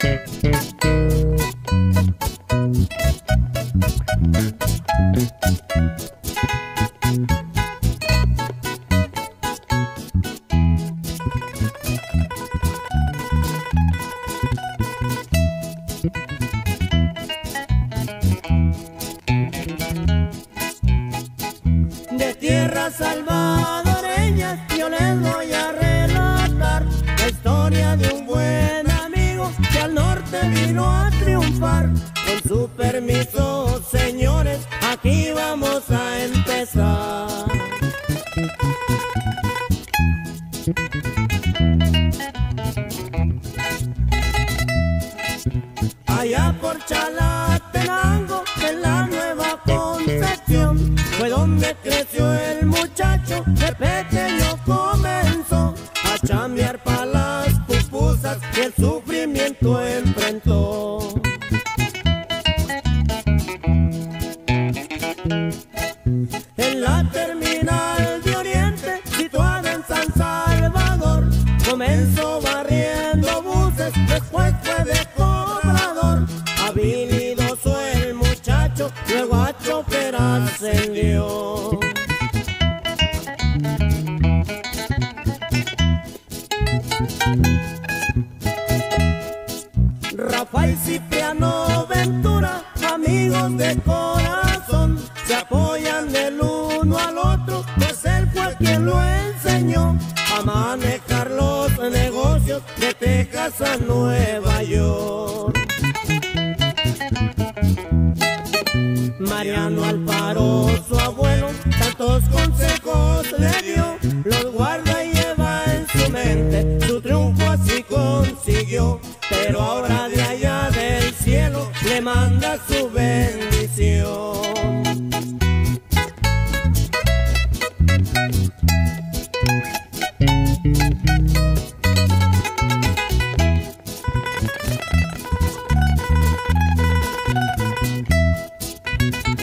De tierras salvadoreñas Allá por Chalatenango, en la nueva concepción, fue donde creció el muchacho, de pequeño comenzó a chambear muchacho, luego a chofer ascendió. Rafael Cipriano Ventura, amigos de corazón, se apoyan del uno al otro, pues él fue quien lo enseñó a manejar los negocios de Texas a Nueva York. Mariano Alfaro, su abuelo, tantos consejos le dio, los guarda y lleva en su mente, su triunfo así consiguió, pero ahora de allá del cielo le manda su bendición.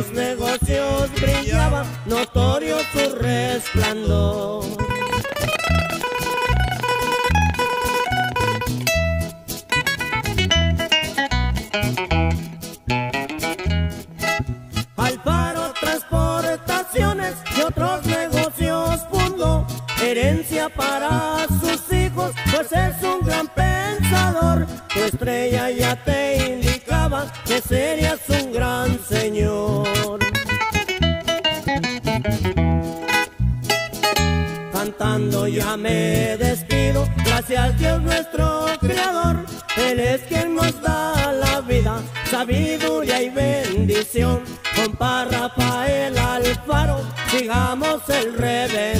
los negocios brillaba notorio su resplandor Alfaro Transportaciones y otros negocios fundó. Herencia para sus hijos, pues es un gran pensador. Tu estrella ya te que serías un gran señor. Cantando ya me despido, gracias Dios nuestro creador. Él es quien nos da la vida, sabiduría y bendición. Compa Rafael Alfaro, sigamos el revés.